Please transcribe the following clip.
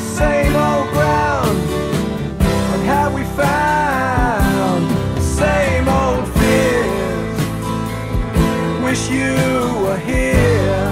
same old ground we found same old fears. Wish you were here.